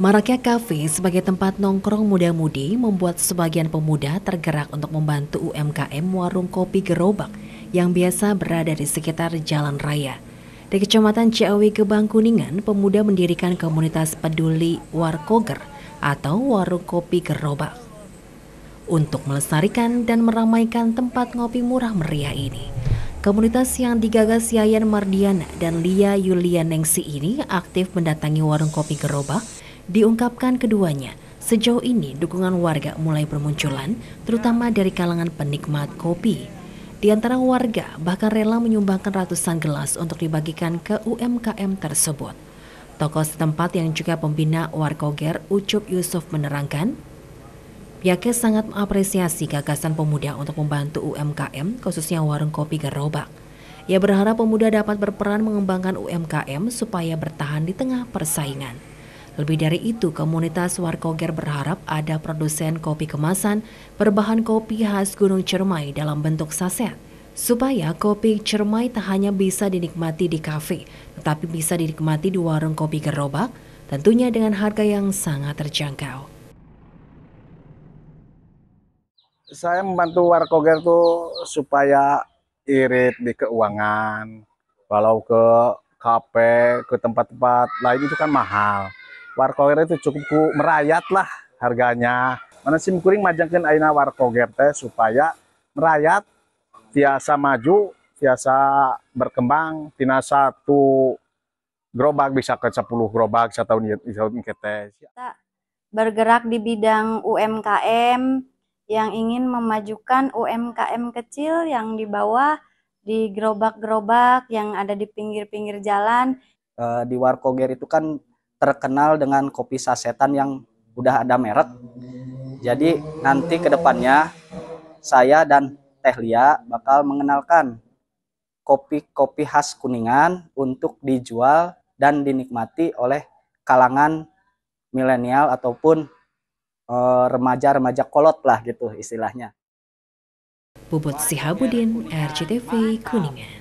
Maraknya kafe sebagai tempat nongkrong muda-mudi membuat sebagian pemuda tergerak untuk membantu UMKM warung kopi gerobak yang biasa berada di sekitar jalan raya. Di Kecamatan Ciawi Gebang Kuningan, pemuda mendirikan komunitas peduli Warkoger atau warung kopi gerobak untuk melestarikan dan meramaikan tempat ngopi murah meriah ini. Komunitas yang digagas Yayan Mardiana dan Lia Yulianengsi ini aktif mendatangi warung kopi gerobak Diungkapkan keduanya, sejauh ini dukungan warga mulai bermunculan, terutama dari kalangan penikmat kopi. Di antara warga bahkan rela menyumbangkan ratusan gelas untuk dibagikan ke UMKM tersebut. Tokoh setempat yang juga pembina Warkoger Ucup Yusuf menerangkan, pihaknya sangat mengapresiasi gagasan pemuda untuk membantu UMKM, khususnya warung kopi gerobak. Ia berharap pemuda dapat berperan mengembangkan UMKM supaya bertahan di tengah persaingan. Lebih dari itu, komunitas Warkoger berharap ada produsen kopi kemasan berbahan kopi khas Gunung Cermai dalam bentuk saset, supaya kopi Cermai tak hanya bisa dinikmati di kafe, tetapi bisa dinikmati di warung kopi gerobak, tentunya dengan harga yang sangat terjangkau. Saya membantu Warkoger tuh supaya irit di keuangan, walau ke kafe, ke tempat-tempat lain itu kan mahal warkoger itu cukup ku merayat lah harganya mana sim kuring majangkan aina warkoger teh supaya merayat tiasa maju tiasa berkembang tina satu gerobak bisa ke 10 gerobak satu tahun tahun kita bergerak di bidang UMKM yang ingin memajukan UMKM kecil yang di bawah di gerobak-gerobak yang ada di pinggir-pinggir jalan. Eh, di Warkoger itu kan terkenal dengan kopi sasetan yang udah ada merek. Jadi nanti ke depannya saya dan Teh Lia bakal mengenalkan kopi-kopi khas Kuningan untuk dijual dan dinikmati oleh kalangan milenial ataupun eh, remaja-remaja kolot lah gitu istilahnya. Bubut Sihabudin, RCTV Kuningan.